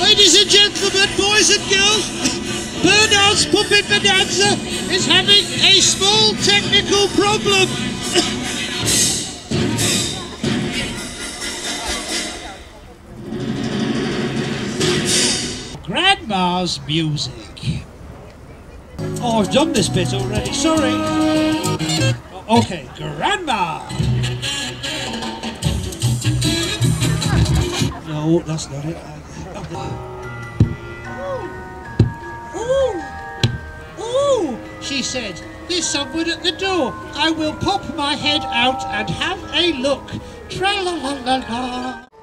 Ladies and gentlemen, boys and girls, Bernard's Puppet Bonanza is having a small technical problem. Grandma's music. Oh, I've done this bit already, sorry. Okay, Grandma. No, that's not it. Ooh, ooh, she said, there's someone at the door. I will pop my head out and have a look. Tra la la la la.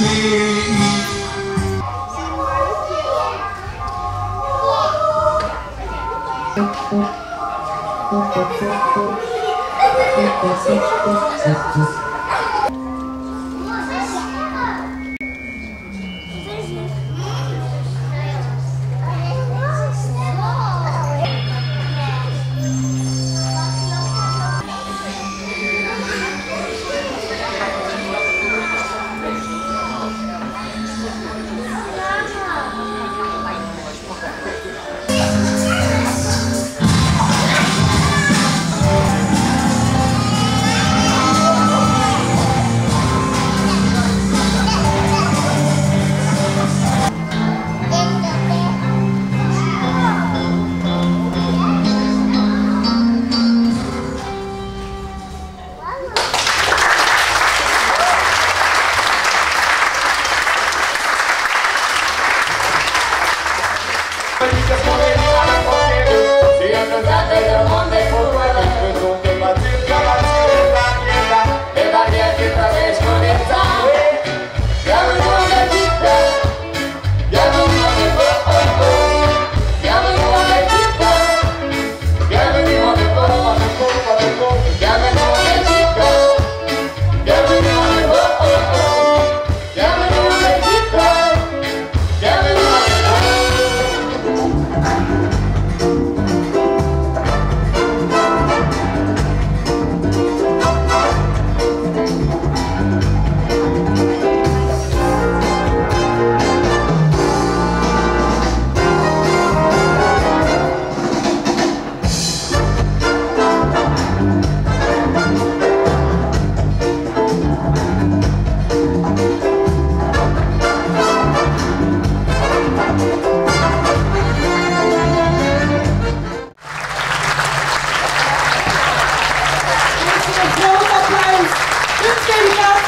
Wow,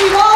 wow,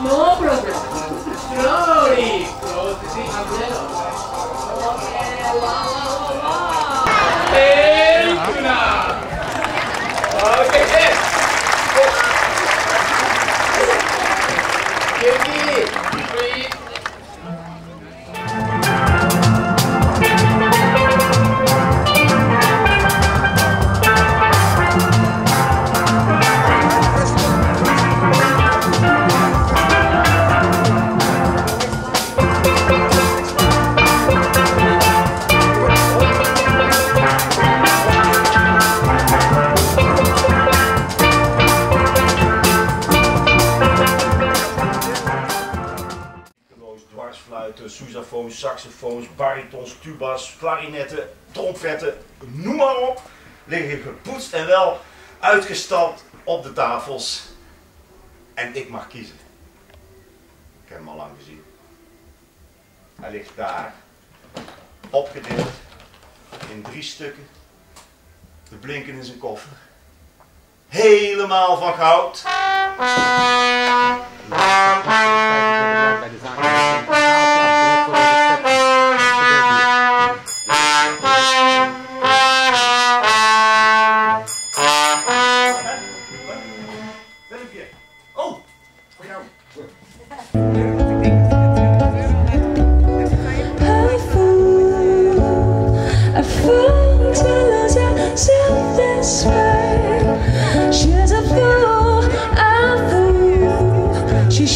No problem. slowly close. Okay, wow, wow, wow. Hey. Okay, yes. Give me, please. Saxofoons, baritons, tubas, klarinetten, trompetten, noem maar op, liggen gepoetst en wel uitgestapt op de tafels. En ik mag kiezen. Ik heb hem al lang gezien. Hij ligt daar, opgedeeld in drie stukken. De blinken in zijn koffer. Helemaal van goud. Yourself this way. She's a fool, a fool. She